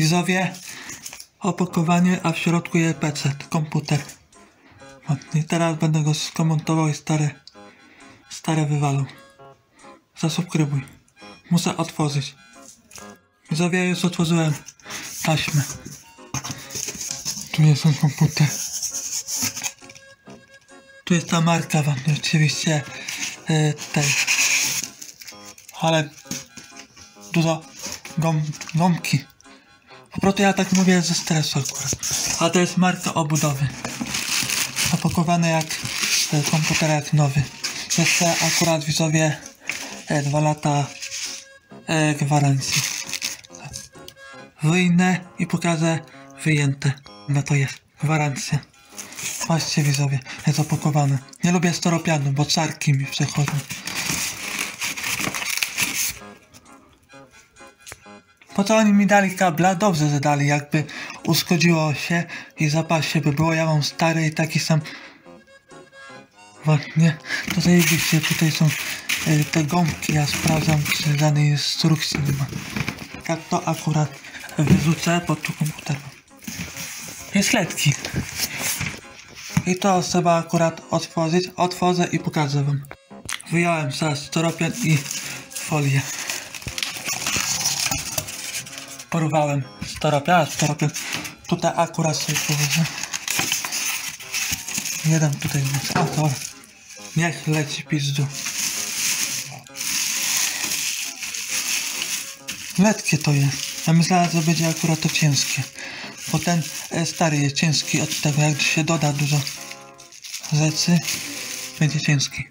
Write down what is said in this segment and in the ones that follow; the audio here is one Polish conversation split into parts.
Widzowie, opakowanie, a w środku jest PC, komputer. O, I teraz będę go skomontował i stare, stare wywalą. Zasubskrybuj. Muszę otworzyć. Widzowie, już otworzyłem taśmę. Tu jest ten komputer. Tu jest ta marka wam, oczywiście yy, tej. Ale dużo gom, gąbki. Po prostu ja tak mówię ze stresu akurat. A to jest marka obudowy. Opakowane jak e, komputer jak nowy. Jeszcze akurat widzowie e, dwa lata e, gwarancji. Wyjmę i pokażę wyjęte. No to jest gwarancja. Patrzcie widzowie, jest opakowane. Nie lubię steropianu, bo czarki mi przechodzą. Po co oni mi dali kabla? Dobrze, że dali, jakby uszkodziło się i zapasie by było. Ja mam stary i taki sam. Ładnie. To zajebiście, tutaj są y, te gąbki, ja sprawdzam, czy żadnej instrukcji nie ma. Tak to akurat wyrzucę pod tu komputer. Jest letki. I to trzeba akurat otworzyć. Otworzę i pokażę wam. Wyjąłem teraz steropian i folię. Porwałem steropian, a steropian tutaj akurat sobie położę. Jeden tutaj to niech leci pizdu. Letkie to jest. Ja myślałem, że będzie akurat to ciężkie. Bo ten e, stary jest ciężki od tego, jak się doda dużo rzeczy, będzie ciężki.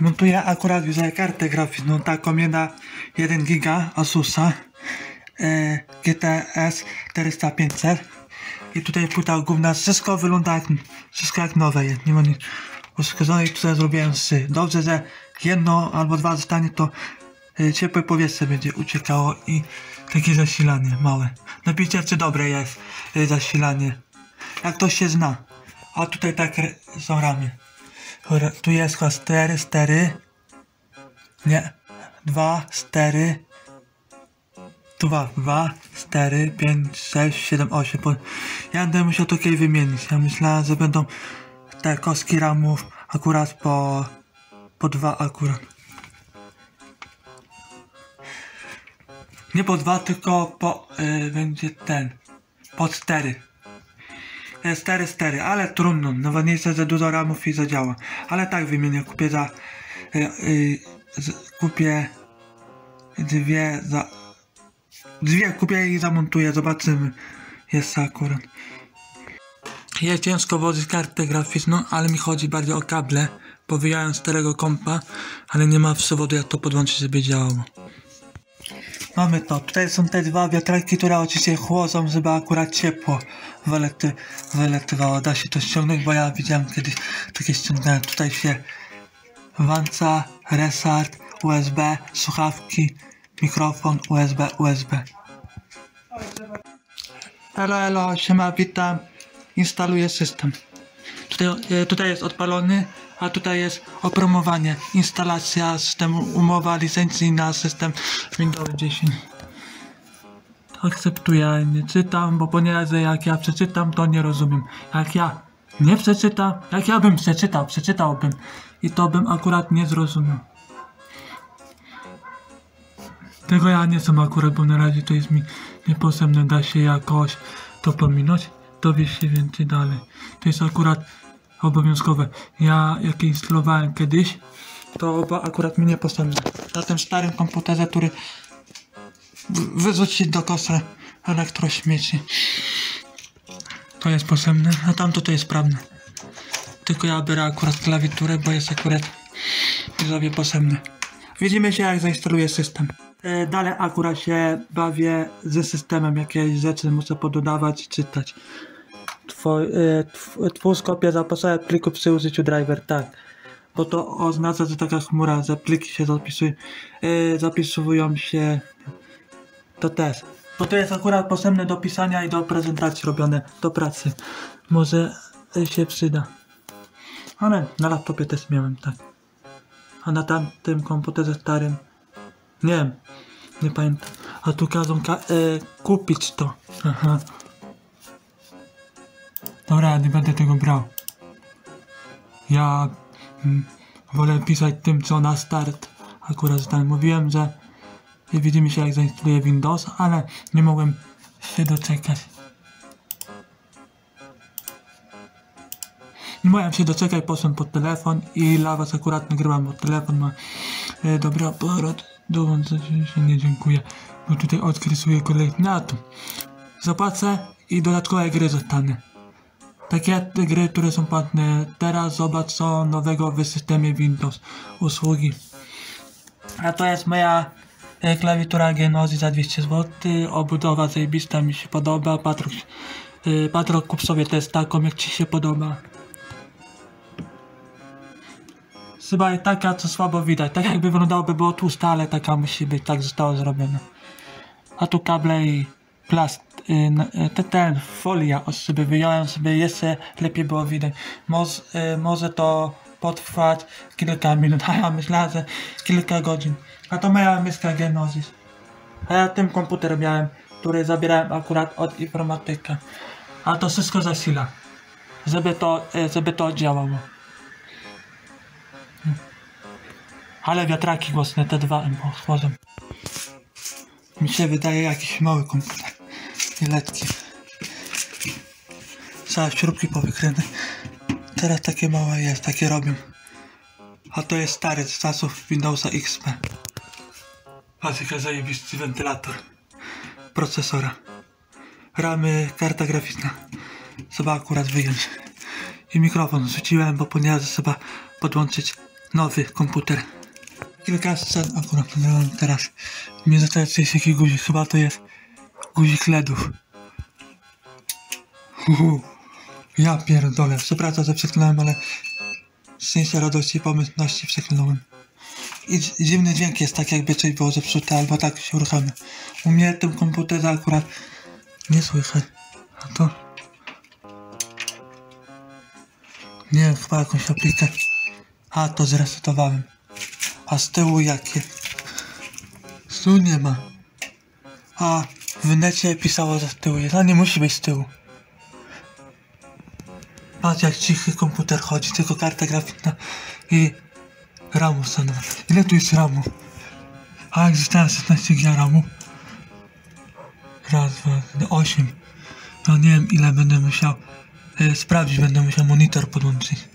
Montuję akurat widzę kartę graficzną, taką jedna 1 giga Asusa e, GTS 400-500 i tutaj płyta główna, wszystko wygląda jak, wszystko jak nowe nie ma nic uszkodzone i tutaj zrobiłem sy. Dobrze, że jedno albo dwa zostanie, to e, ciepłe powietrze będzie uciekało i takie zasilanie małe. Napiszcie, czy dobre jest e, zasilanie. Jak to się zna. A tutaj tak re- są ramy. Ra- Tu jest chyba 4, 4. Nie. 2, 4. 2, 2, 4, 5, 6, 7, 8. Po... Ja będę musiał to kiedyś wymienić. Ja myślałem, że będą te kostki ramów akurat po, po dwa akurat. Nie po dwa, tylko po y, będzie ten. Po cztery. E, Cztery, cztery, ale trudno. Najważniejsze, że dużo ramów i zadziała. Ale tak wymienię. Kupię za. Y, y, z, kupię dwie za. Dwie kupię i zamontuję. Zobaczymy. Jest akurat. Jest ciężko włożyć kartę graficzną, ale mi chodzi bardziej o kable. Bo wyjąłem starego kompa, ale nie ma przewodu jak to podłączyć, żeby działało. Mamy to. Tutaj są te dwa wiatraki, które oczywiście chłodzą, żeby akurat ciepło wylety, wyletywało. Da się to ściągnąć, bo ja widziałem kiedyś takie ściągnąłem. Tutaj się włącza, resart, USB, słuchawki, mikrofon, USB, USB. Elo, elo, siema, witam. Instaluję system. Tutaj, e, tutaj jest odpalony, a tutaj jest opromowanie, instalacja systemu, umowa licencji na system Windows 10. Akceptuję, nie czytam, bo ponieważ jak ja przeczytam, to nie rozumiem. Jak ja nie przeczytam, jak ja bym przeczytał, przeczytałbym i to bym akurat nie zrozumiał. Tego ja nie sam akurat, bo na razie to jest mi niepotrzebne, da się jakoś to pominąć, dowie się więcej dalej. To jest akurat obowiązkowe. Ja jak instalowałem kiedyś, to bo akurat mi niepotrzebne. Na tym starym komputerze, który wyrzucić do kosza elektrośmieci. To jest potrzebne, a tamto to jest sprawne. Tylko ja biorę akurat klawiaturę, bo jest akurat widzowie potrzebny. Widzimy się jak zainstaluję system. E, Dalej akurat się bawię ze systemem, jakieś rzeczy muszę pododawać, czytać. Twój, e, tw- twórz kopię zapasowe plików przy użyciu driver, tak. Bo to oznacza, że taka chmura, że pliki się zapisują, e, zapisują się, to też. Bo to jest akurat potrzebne do pisania i do prezentacji robione, do pracy. Może się przyda. Ale na laptopie też miałem, tak. A na tamtym komputerze starym, nie wiem, nie pamiętam. A tu każą ka- e, kupić to. Aha. Dobra, nie będę tego brał. Ja mm, wolę pisać tym, co na start akurat zostałem. Mówiłem, że widzimy się jak zainstaluję Windows, ale nie mogłem się doczekać. Nie mogłem się doczekać, poszedłem pod telefon i dla was akurat nagrywam pod telefon. Ma e, dobry aparat, dołączać się nie dziękuję, bo tutaj odkrysuję kolejny atom. Zapłacę i dodatkowe gry zostanę. Takie gry, które są płatne. Teraz zobacz co nowego w systemie Windows. Usługi. A to jest moja e, klawiatura Genesis za 200 zł. Obudowa zajebista mi się podoba. Patrok, e, Patrok kup sobie też taką jak ci się podoba. Chyba taka co słabo widać. Tak jakby wyglądałoby było tłuste, ale taka musi być. Tak zostało zrobione. A tu kable i plast, y, y, te, ten, folia od sobie wyjąłem, sobie jeszcze lepiej było widać. Moz, y, może to potrwać kilka minut, a ja myślałem, że kilka godzin. A to moja myska Genesis. A ja tym komputer miałem, który zabierałem akurat od informatyka. A to wszystko zasila. Żeby to, y, żeby to działało. Ale wiatraki głośne, te dwa chłodzą. Mi się wydaje jakiś mały komputer. I letki. Całe śrubki powykręcane. Teraz takie małe jest, takie robią. A to jest stary z czasów Windowsa XP. Patrz jaki zajebisty wentylator. Procesora. Ramy, karta graficzna. Trzeba akurat wyjąć. I mikrofon rzuciłem, bo ponieważ trzeba podłączyć nowy komputer. Kilka scen akurat nagrałem teraz. Nie zostaje jest jakiś guzik, chyba to jest guzik LEDów. Uhu. Ja pierdolę, przepraszam, że przeklinałem, ale szczęścia, radości i pomyślności przeklinałem. I dz- dziwny dźwięk jest tak, jakby coś było zepsute, albo tak się uruchamia. U mnie tym komputerze akurat nie słychać. A to... Nie chyba jakąś aplikację. A, to zresetowałem. A z tyłu jakie? Tyłu nie ma. A w necie pisało, że z tyłu jest, a nie musi być z tyłu. Patrz jak cichy komputer chodzi, tylko karta graficzna i ramu. Ile tu jest ramu? A jak zostałem 16 giga ramu? Raz, dwa, osiem. No nie wiem ile będę musiał e, sprawdzić, będę musiał monitor podłączyć.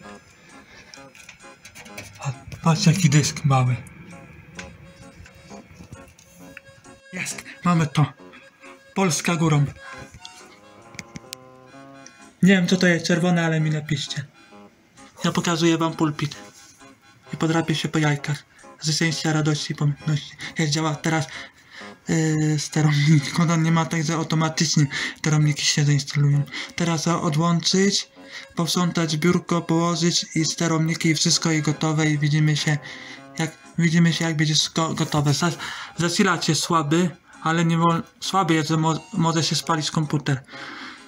Patrz jaki dysk mały. Jest, mamy to. Polska górą. Nie wiem co to jest czerwone, ale mi napiszcie. Ja pokazuję wam pulpit. I podrapię się po jajkach. Ze szczęścia, radości i pomyślności. Jak działa teraz yy, sterownik. On nie ma tak, że automatycznie sterowniki się zainstalują. Teraz odłączyć, posprzątać biurko, położyć i sterowniki i wszystko i gotowe i widzimy się jak widzimy się jak będzie wszystko gotowe. Zas- Zasilacz jest słaby, ale nie słaby jest, że mo- może się spalić komputer.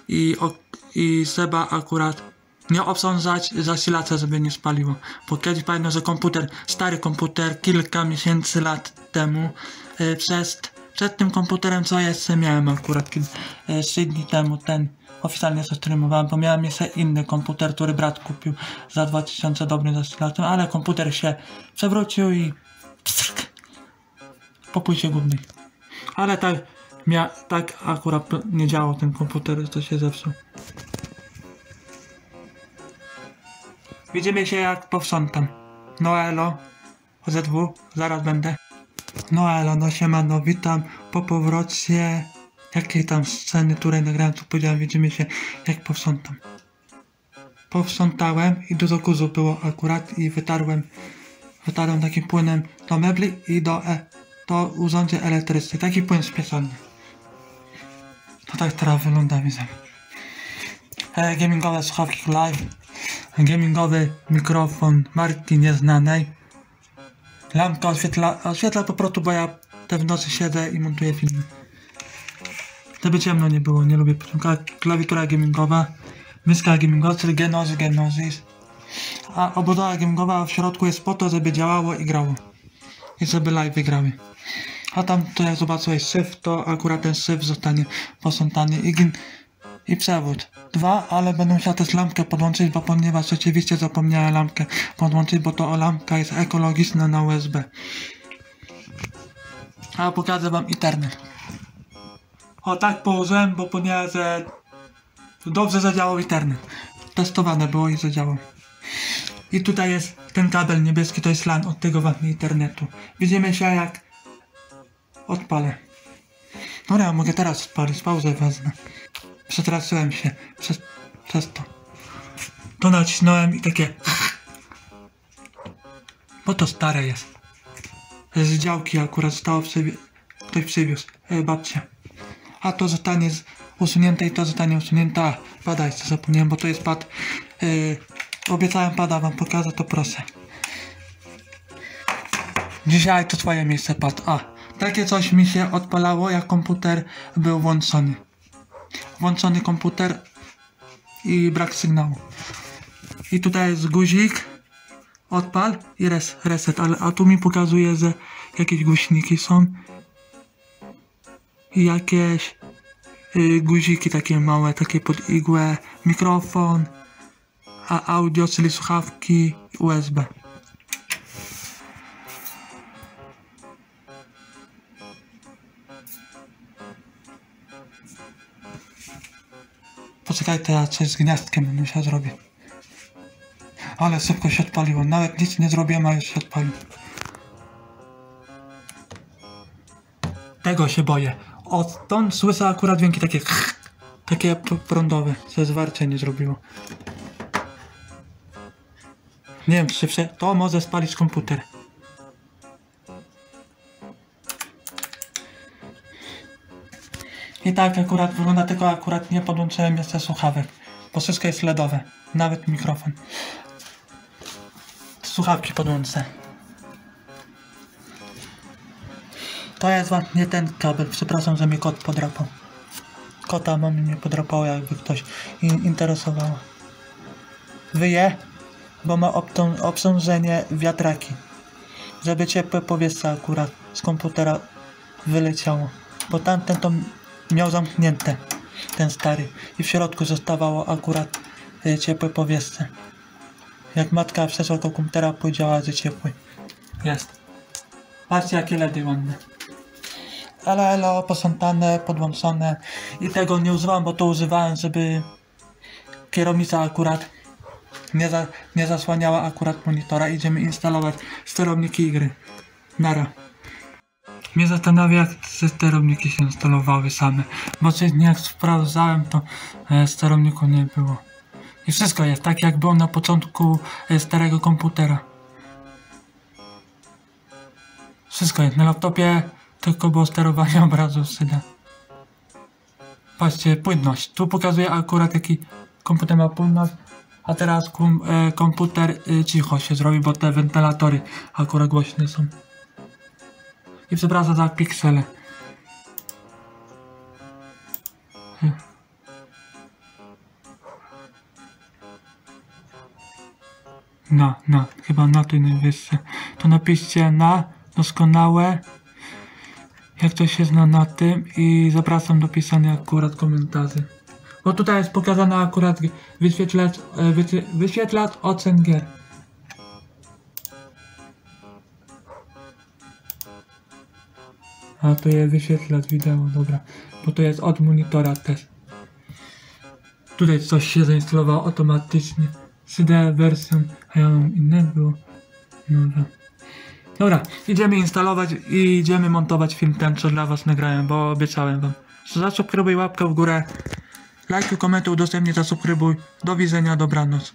I, i trzeba akurat nie obsądzać zasilacza, żeby nie spaliło. Bo kiedyś pamiętam, że komputer, stary komputer, kilka miesięcy, lat temu, e, przez, przed tym komputerem, co jeszcze miałem akurat kil- e, trzy dni temu, ten oficjalnie zastreamowałem, bo miałem jeszcze inny komputer, który brat kupił za 2000 dobrym zasilaczem, ale komputer się przewrócił i pstrk, po płycie górnej. Ale tak, mia, tak akurat nie działał ten komputer, to się zepsuł. Widzimy się jak powsątam. Noelo, ZW, zaraz będę. Noelo, no siemano, witam po powrocie. Jakie tam sceny, które nagrałem, tu powiedziałem, widzimy się jak powsątam. Powsątałem i dużo kurzu było akurat i wytarłem, wytarłem takim płynem do mebli i do, e, do urządzeń elektrycznych. Taki płyn spieszony. To tak teraz wygląda, widzę. E, gamingowe słuchawki live gamingowy mikrofon marki nieznanej. Lampka oświetla, oświetla po prostu, bo ja te w nocy siedzę i montuję filmy. Żeby ciemno nie było, nie lubię. Klawiatura gamingowa, myska gamingowa, Genesis Genesis. A obudowa gamingowa w środku jest po to, żeby działało i grało. I żeby live wygrały. A tam to jak zobaczyłeś syf, to akurat ten syf zostanie posątany i, i przewód. Dwa, ale będę musiał też lampkę podłączyć, bo ponieważ rzeczywiście zapomniałem lampkę podłączyć, bo to lampka jest ekologiczna na USB. A pokażę wam internet. O tak położyłem, bo ponieważ dobrze zadziałał internet. Testowane było i zadziałał. I tutaj jest ten kabel niebieski, to jest LAN od tego właśnie internetu. Widzimy się jak odpalę. No ja mogę teraz odpalić, pauzę wezmę. Przestraszyłem się przez, przez to. To nacisnąłem i takie... Bo to stare jest. Z działki akurat zostało przywi- ktoś przywiózł, e, babcia. A to zostanie z- usunięte i to zostanie usunięte. A, pada jeszcze zapomniałem, bo to jest pad. Yy, obiecałem pada wam pokazać, to proszę. Dzisiaj to twoje miejsce pad. A, takie coś mi się odpalało, jak komputer był włączony. Włączony komputer i brak sygnału. I tutaj jest guzik, odpal i res, reset, ale a tu mi pokazuje, że jakieś głośniki są jakieś y, guziki takie małe, takie pod igłę, mikrofon, a audio, czyli słuchawki USB. Poczekaj, teraz coś z gniazdkiem musiał zrobić. Ale szybko się odpaliło. Nawet nic nie zrobiłem, a już się odpalił. Tego się boję. Odtąd słyszę akurat dźwięki takie takie prądowe, co zwarcie nie zrobiło. Nie wiem, czy wsze- to może spalić komputer. I tak akurat wygląda, tylko akurat nie podłączyłem jeszcze słuchawek, bo wszystko jest LEDowe, nawet mikrofon. Słuchawki podłączę. To jest właśnie ten kabel, przepraszam, że mi kot podrapał. Kota mamy mnie podrapało, jakby ktoś in interesowało. Wyje, bo ma obtą- wiatraki. Żeby ciepłe powietrze akurat z komputera wyleciało. Bo tamten to miał zamknięte, ten stary. I w środku zostawało akurat y, ciepłe powietrze. Jak matka przeszła do komputera, powiedziała, że ciepły. Jest. Patrzcie, jakie LEDy ładne. Ale elo, posątane, podłączone i tego nie używałem, bo to używałem, żeby kierownica akurat nie, za, nie zasłaniała akurat monitora. Idziemy instalować sterowniki gry. Nara. Mnie zastanawia, jak te sterowniki się instalowały same, bo coś nie jak sprawdzałem, to e, sterowniku nie było. I wszystko jest tak, jak było na początku e, starego komputera. Wszystko jest. Na laptopie tylko było sterowanie obrazu syda. Patrzcie, płynność. Tu pokazuje akurat jaki komputer ma płynność, a teraz e, komputer e, cicho się zrobi, bo te wentylatory akurat głośne są. I przepraszam za piksele. Hm. Na, na, chyba na tej najwyższe. To napiszcie na, doskonałe, jak to się zna na tym i zapraszam do pisania akurat komentarzy. Bo tutaj jest pokazane akurat wyświetlacz, e, wyświe- wyświetlacz ocen gier. A to jest wyświetlacz wideo, dobra. Bo to jest od monitora też. Tutaj coś się zainstalowało automatycznie. CD wersją, a ja mam innego. Dobra. Dobra, idziemy instalować i idziemy montować film ten, co dla was nagrałem, bo obiecałem wam. Zasubskrybuj, łapkę w górę. Lajkuj, komentuj, udostępnij, zasubskrybuj. Do widzenia, dobranoc.